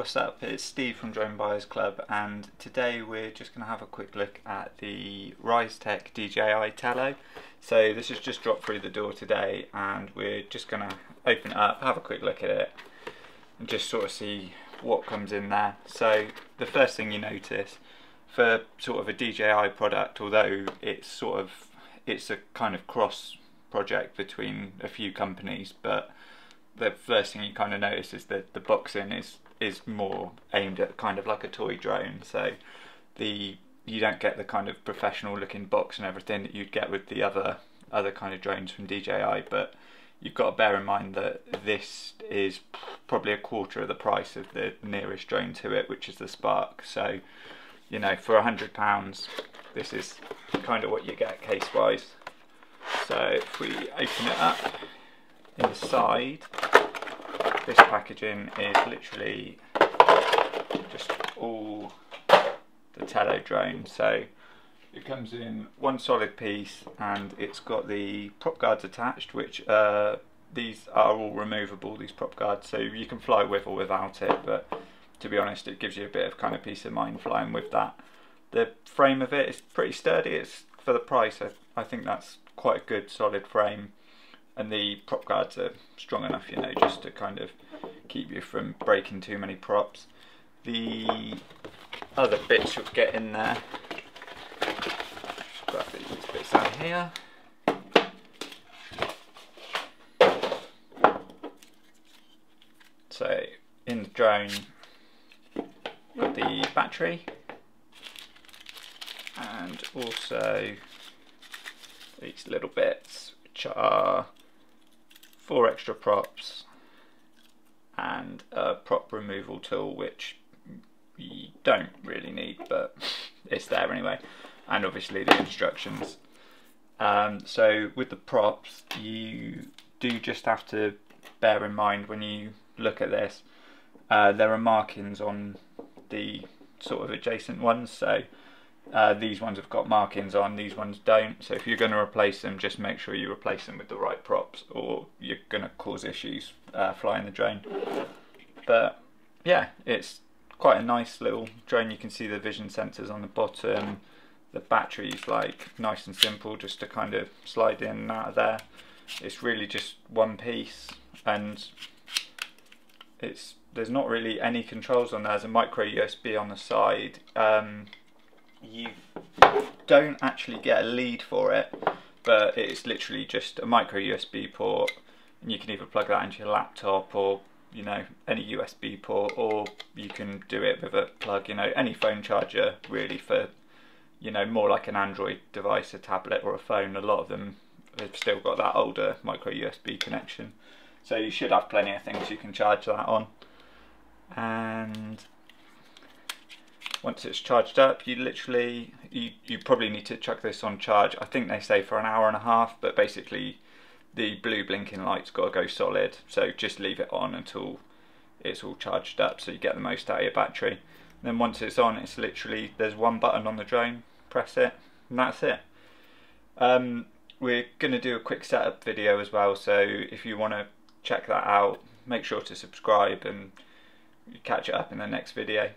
What's up, it's Steve from Drone Buyers Club and today we're just going to have a quick look at the Ryze Tech DJI Tello. So this has just dropped through the door today and we're just going to open it up, have a quick look at it and just sort of see what comes in there. So the first thing you notice for sort of a DJI product, although it's sort of, it's a kind of cross project between a few companies but the first thing you kind of notice is that the boxing is is more aimed at kind of like a toy drone. So the you don't get the kind of professional looking box and everything that you'd get with the other other kind of drones from DJI, but you've got to bear in mind that this is probably a quarter of the price of the nearest drone to it, which is the Spark. So, you know, for a hundred pounds, this is kind of what you get case wise. So if we open it up inside, this packaging is literally just all the Tello drone. So it comes in one solid piece and it's got the prop guards attached, which uh, these are all removable, these prop guards, so you can fly with or without it, but to be honest, it gives you a bit of kind of peace of mind flying with that. The frame of it is pretty sturdy, it's for the price, I, I think that's quite a good solid frame and the prop guards are strong enough, you know, just to kind of keep you from breaking too many props. The other bits you'll get in there, grab these bits out here. So in the drone, got the battery and also these little bits which are four extra props and a prop removal tool which you don't really need but it's there anyway and obviously the instructions. Um, so with the props you do just have to bear in mind when you look at this uh, there are markings on the sort of adjacent ones so uh, these ones have got markings on, these ones don't. So if you're going to replace them, just make sure you replace them with the right props or you're going to cause issues uh, flying the drone. But yeah, it's quite a nice little drone. You can see the vision sensors on the bottom. The battery's like nice and simple just to kind of slide in and out of there. It's really just one piece and it's there's not really any controls on there. There's a micro USB on the side. Um, you don't actually get a lead for it, but it's literally just a micro USB port, and you can either plug that into your laptop or you know any USB port, or you can do it with a plug, you know, any phone charger really for you know more like an Android device, a tablet or a phone. A lot of them have still got that older micro USB connection, so you should have plenty of things you can charge that on. And once it's charged up you literally you, you probably need to chuck this on charge I think they say for an hour and a half but basically the blue blinking light's got to go solid so just leave it on until it's all charged up so you get the most out of your battery. And then once it's on it's literally there's one button on the drone press it and that's it. Um, we're going to do a quick setup video as well so if you want to check that out make sure to subscribe and catch it up in the next video